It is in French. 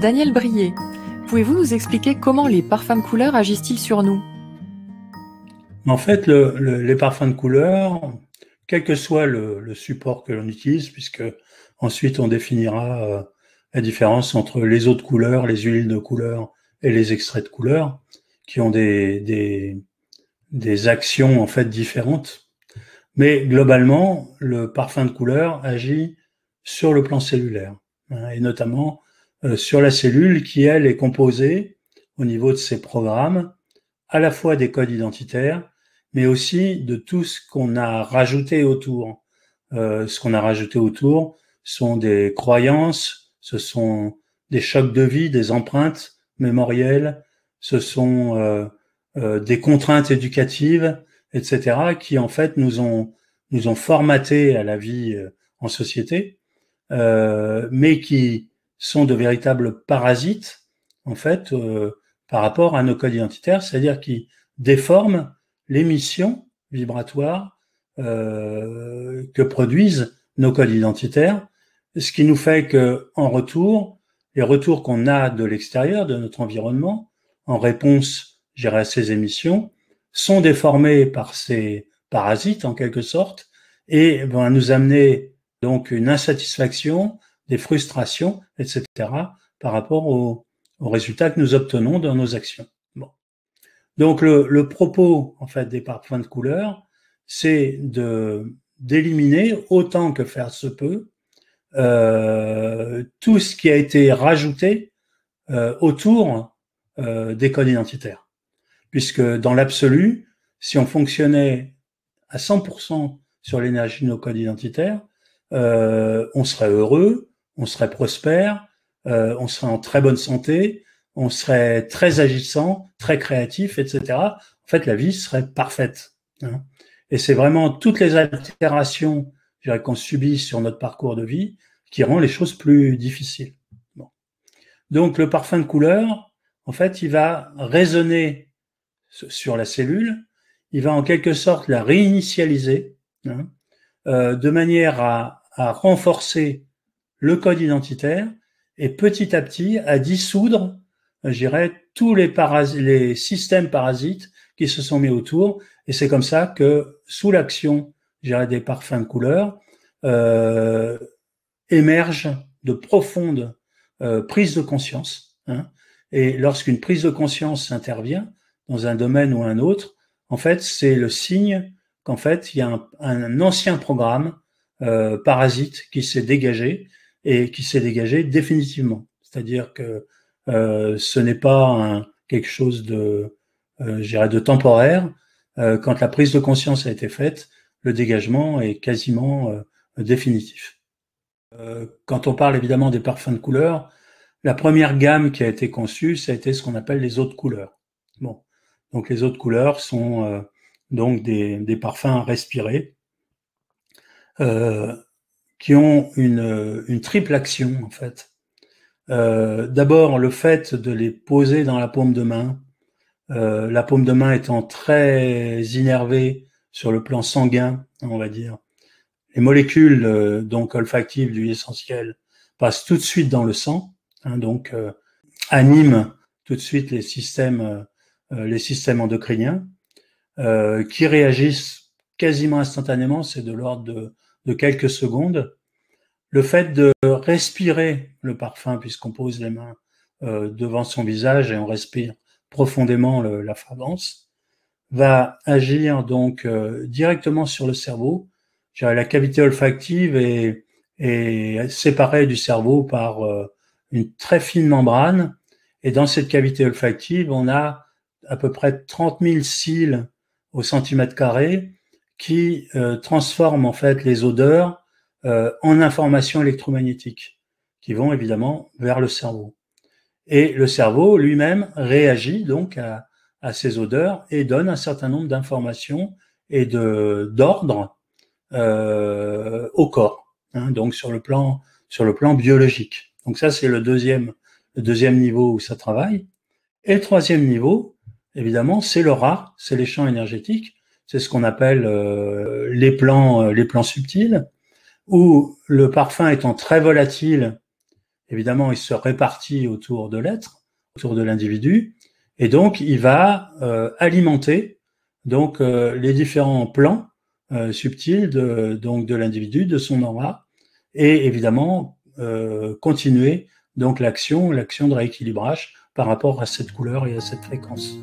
Daniel Brier, pouvez-vous nous expliquer comment les parfums de couleur agissent-ils sur nous? En fait, les parfums de couleur, quel que soit le, support que l'on utilise, puisque ensuite on définira euh, la différence entre les eaux de couleur, les huiles de couleur et les extraits de couleur, qui ont des, actions en fait différentes. Mais globalement, le parfum de couleur agit sur le plan cellulaire, hein, et notamment sur la cellule qui, elle, est composée au niveau de ses programmes, à la fois des codes identitaires, mais aussi de tout ce qu'on a rajouté autour. Euh, ce qu'on a rajouté autour sont des croyances, ce sont des chocs de vie, des empreintes mémorielles, ce sont euh, euh, des contraintes éducatives, etc., qui en fait nous ont nous ont formaté à la vie euh, en société, euh, mais qui sont de véritables parasites en fait par rapport à nos codes identitaires, c'est-à-dire qui déforment l'émission vibratoire euh, que produisent nos codes identitaires, ce qui nous fait que, en retour, les retours qu'on a de l'extérieur, de notre environnement, en réponse, à ces émissions, sont déformés par ces parasites en quelque sorte et vont nous amener donc une insatisfaction, des frustrations, etc. par rapport aux, résultats que nous obtenons dans nos actions. Donc le, propos en fait des parfums de couleur, c'est d'éliminer autant que faire se peut euh, tout ce qui a été rajouté euh, autour euh, des codes identitaires. Puisque dans l'absolu, si on fonctionnait à 100% sur l'énergie de nos codes identitaires, on serait heureux, on serait prospère, on serait en très bonne santé, on serait très agissant, très créatif, etc. En fait, la vie serait parfaite. Hein. Et c'est vraiment toutes les altérations qu'on subit sur notre parcours de vie qui rend les choses plus difficiles. Donc le parfum de couleur, en fait, il va résonner sur la cellule, il va en quelque sorte la réinitialiser, hein, euh, de manière à renforcer le code identitaire et petit à petit à dissoudre je dirais, tous les, les systèmes parasites qui se sont mis autour. Et c'est comme ça que, sous l'action, des parfums de couleur, euh, émergent de profondes euh, prises de conscience. Hein. Et lorsqu'une prise de conscience intervient dans un domaine ou un autre, en fait, c'est le signe qu'en fait, il y a un, un ancien programme euh, parasite qui s'est dégagé et qui s'est dégagé définitivement. C'est-à-dire que euh, ce n'est pas quelque chose de, euh, de temporaire. Euh, quand la prise de conscience a été faite, le dégagement est quasiment définitif. quand on parle évidemment des parfums de couleur, la première gamme qui a été conçue, ça a été ce qu'on appelle les autres couleurs. Bon, donc les autres couleurs sont donc des, des, parfums respirés euh, qui ont une, une, triple action en fait. Euh, d'abord, le fait de les poser dans la paume de main, euh, la paume de main étant très innervée sur le plan sanguin, on va dire. Les molécules euh, donc olfactives du essentiel passent tout de suite dans le sang, hein, donc animent tout de suite les systèmes, les systèmes endocriniens, qui réagissent quasiment instantanément, c'est de l'ordre de, de quelques secondes. Le fait de respirer le parfum, puisqu'on pose les mains euh, devant son visage et on respire profondément la fragrance, va agir donc euh, directement sur le cerveau. La cavité olfactive est, séparée du cerveau par euh, une très fine membrane, et dans cette cavité olfactive, on a à peu près 30 000 cils au centimètre carré qui transforment en fait les odeurs euh, en informations électromagnétiques qui vont évidemment vers le cerveau. Et le cerveau lui-même réagit donc à, ces odeurs et donne un certain nombre d'informations et de d'ordre euh, au corps. Hein, donc sur le plan sur le plan biologique. Donc ça c'est le deuxième le deuxième niveau où ça travaille. Et le troisième niveau, évidemment, c'est l'aura, c'est les champs énergétiques, c'est ce qu'on appelle euh, les plans les plans subtils où le parfum étant très volatile évidemment, il se répartit autour de l'être, autour de l'individu, et donc il va euh, alimenter donc euh, les différents plans euh, subtils de, donc de l'individu, de son aura, et évidemment continuer donc l'action, l'action de rééquilibrage par rapport à cette couleur et à cette fréquence.